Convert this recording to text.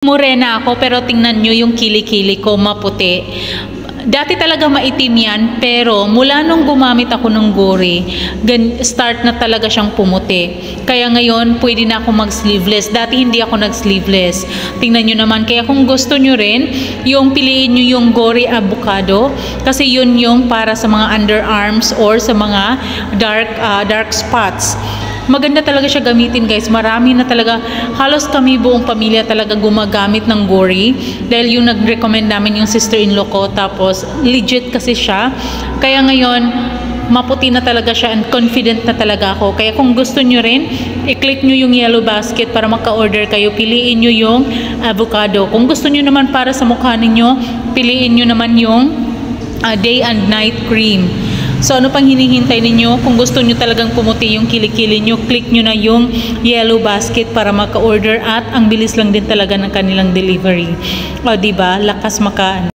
Morena ako pero tingnan nyo yung kilikili ko maputi. Dati talaga maitim yan pero mula nung gumamit ako ng gan- start na talaga siyang pumuti. Kaya ngayon pwede na ako mag sleeveless. Dati hindi ako nag sleeveless. Tingnan nyo naman. Kaya kung gusto nyo rin, yung piliin nyo yung gori avocado kasi yun yung para sa mga underarms or sa mga dark ah, dark spots maganda talaga siya gamitin guys. Marami na talaga, halos kami buong pamilya talaga gumagamit ng Gory. Dahil yung nag-recommend namin yung sister-in-law ko. Tapos legit kasi siya. Kaya ngayon, maputi na talaga siya and confident na talaga ako. Kaya kung gusto nyo rin, i-click nyo yung yellow basket para maka-order kayo. Piliin nyo yung avocado. Kung gusto nyo naman para sa mukha ninyo, piliin nyo naman yung ah, day and night cream. So ano pang hinihintay ninyo? Kung gusto nyo talagang pumuti yung kilikili nyo, click nyo na yung yellow basket para maka-order at ang bilis lang din talaga ng kanilang delivery. O ba? Lakas maka